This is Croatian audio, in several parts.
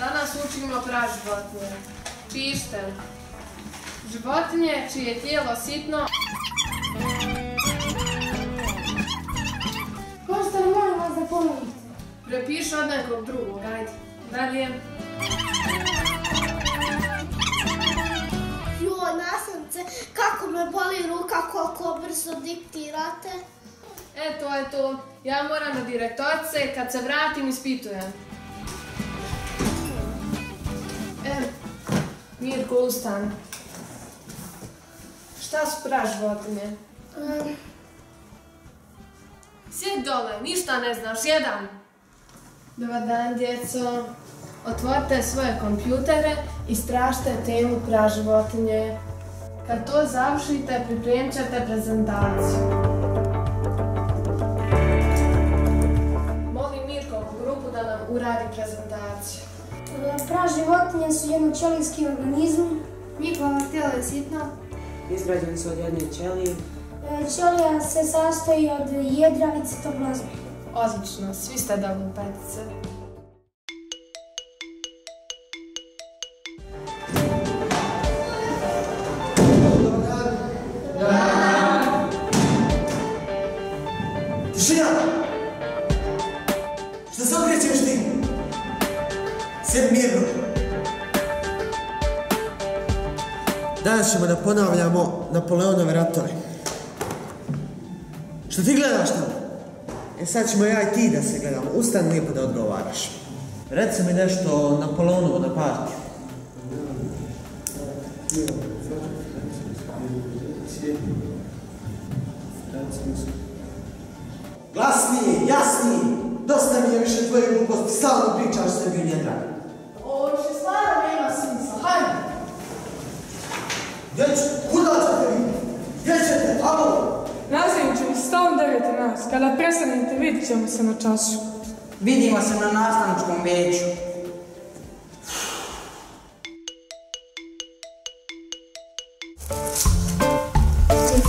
Danas učimo praž životinje. Pištelj. Životinje čije je tijelo sitno, li molim vas da ponovite? prepiši od nekog drugog, ajde. Dalje. Joj, nasrce, kako me boli ruka koliko brzo diktirate. E, to je to. Ja moram na direktorce, kad se vratim ispitujem. Mirko, ustan. Šta su praž životinje? Sjed dole, ništa ne znaš, jedan. Dobar dan, djeco. Otvorite svoje kompjutere i stražite temu praž životinje. Kad to završite, pripremit ćete prezentaciju. Molim Mirkovu grupu da nam uradi prezentaciju. Životinje su jednoćelijski organizmi. Njihovo tijelo je sitno. Izgrađeni su od jedne ćelije. E, Ćelija se sastoji od jedra i citoplazme. Odlično, svi ste dobili petice. Tišina! Šta se okrećeš ti? Mirno. Danas ćemo da ponavljamo Napoleonove ratove. Što ti gledaš tamo? E sad ćemo ja i ti da se gledamo. Ustani lijepo da odgovaraš. Reci mi nešto o Napoleonovu na partiju. Glasnije, jasnije! Dosta mi je više tvoje gluposti, stalno pričaš sebi u njega. Ovo više stvarno nema smisla, hajde. Gdje ću, kuda ćete vi? Gdje ćete, alo? Nastavit ćemo stalno deveti nas. Kada prestanete, vidit ćemo se na času. Vidimo se na nastavničkom veću.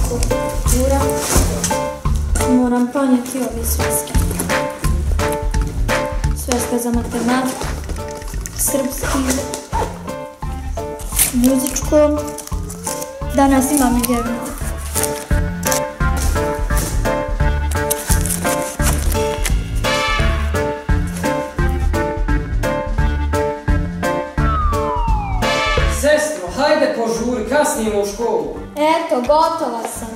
Kultura. Moram ponijeti ove sveske. Sveska za matematiku, srpski, muzičko. Danas imam vjerno. Sestro, hajde požuri, kasnijemo u školu. Eto, gotova sam.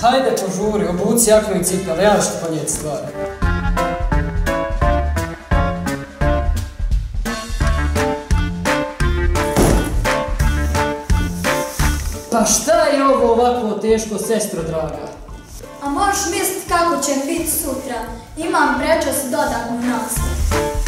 Hajde požuri, obuci jaknu i cipele, ja ću ti ponijeti stvari. Pa šta je ovo ovako teško, sestro draga? A možeš misliti kako će biti sutra. Imam prečas dodatnu nastavu.